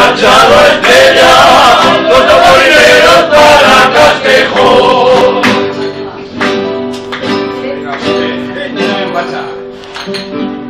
han marchado estrellas, los tamborileros para Castejón. Ay,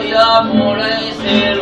y amor es el